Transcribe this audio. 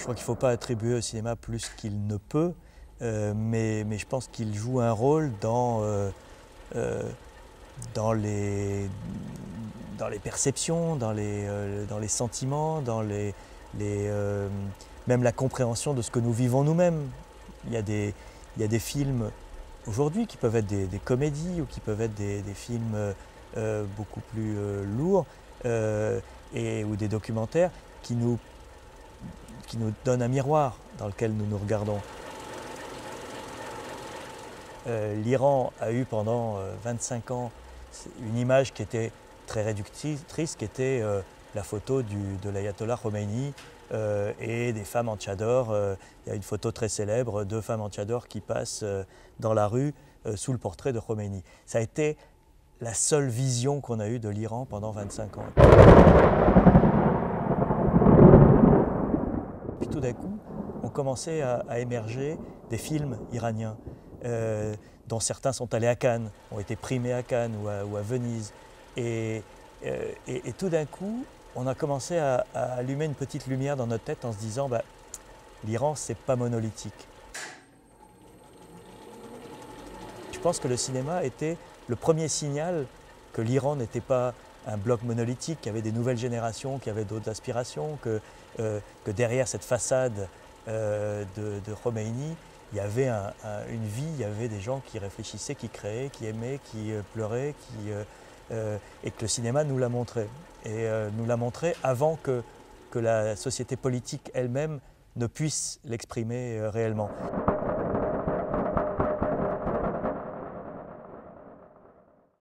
Je crois qu'il ne faut pas attribuer au cinéma plus qu'il ne peut, euh, mais, je pense qu'il joue un rôle dans, euh, euh, dans, les, dans les perceptions, dans les, dans les sentiments, dans les, même la compréhension de ce que nous vivons nous-mêmes. Il, y a des, il y a des films aujourd'hui qui peuvent être des, des, comédies ou qui peuvent être des, des films beaucoup plus lourds et, ou des documentaires qui nous qui nous donne un miroir dans lequel nous nous regardons. Euh, L'Iran a eu pendant 25 euh, ans une image qui était très réductrice, qui était euh, la photo de l'ayatollah Khomeini et des femmes en tchador. il y a une photo très célèbre, deux femmes en tchador qui passent dans la rue sous le portrait de Khomeini. Ça a été la seule vision qu'on a eue de l'Iran pendant 25 ans. Tout d'un coup, ont commencé à, émerger des films iraniens, euh, dont certains sont allés à Cannes, ont été primés à Cannes ou à, Venise. Euh, et, tout d'un coup, on a commencé à, allumer une petite lumière dans notre tête en se disant bah, l'Iran, c'est pas monolithique. Je pense que le cinéma était le premier signal que l'Iran n'était pas un bloc monolithique, qui avait des nouvelles générations, qui avait d'autres aspirations, que, euh, derrière cette façade euh, de, de, il y avait une vie, il y avait des gens qui réfléchissaient, qui créaient, qui aimaient, qui euh, pleuraient, et que le cinéma nous l'a montré. Et nous l'a montré avant que la société politique elle-même ne puisse l'exprimer réellement.